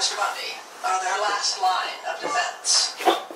Mr. Bundy on their last line of defense.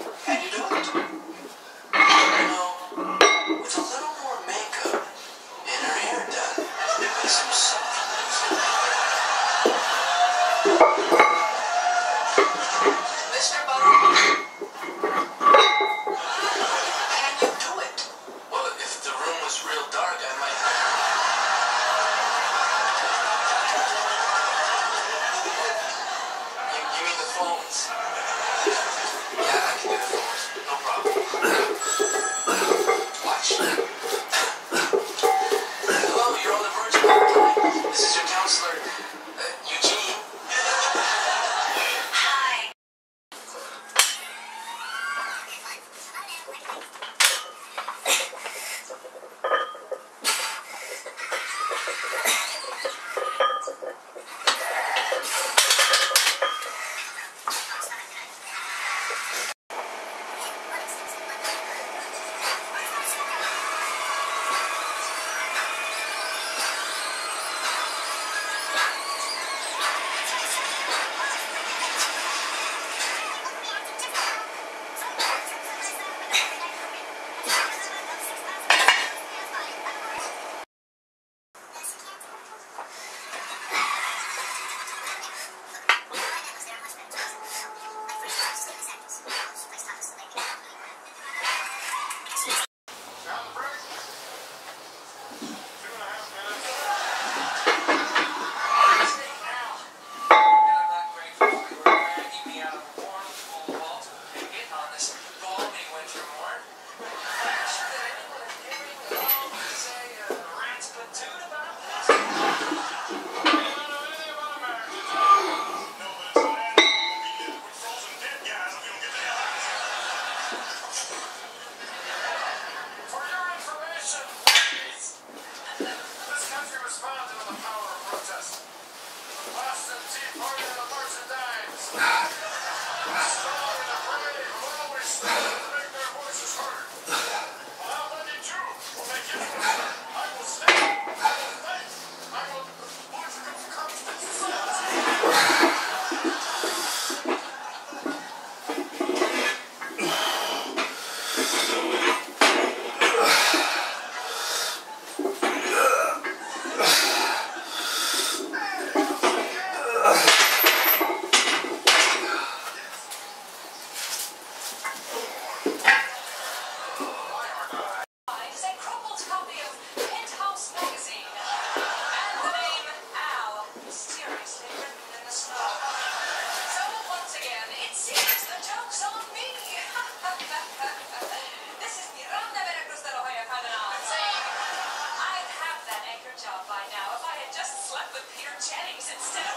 instead of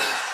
ending.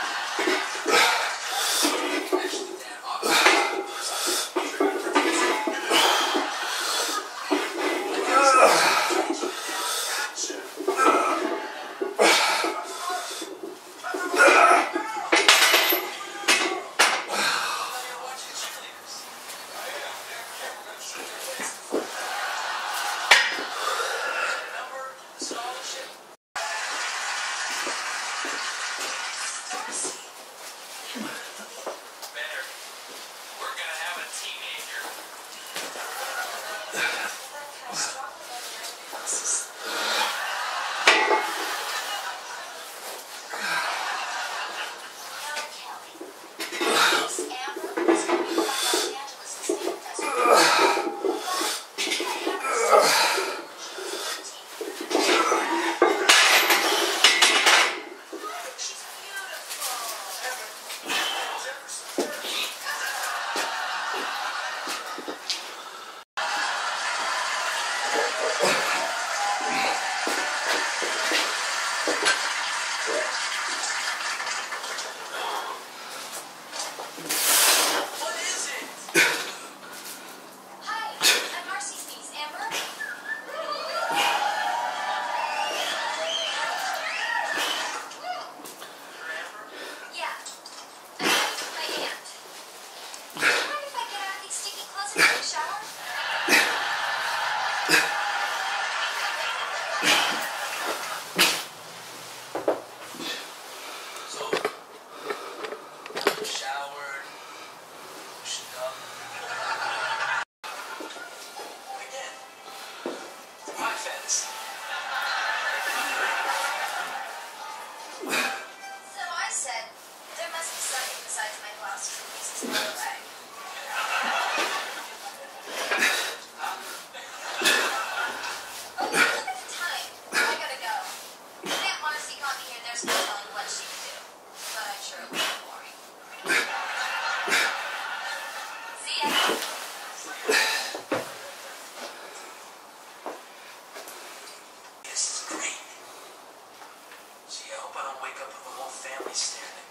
Yes. up, I don't wake up with the whole family staring at me.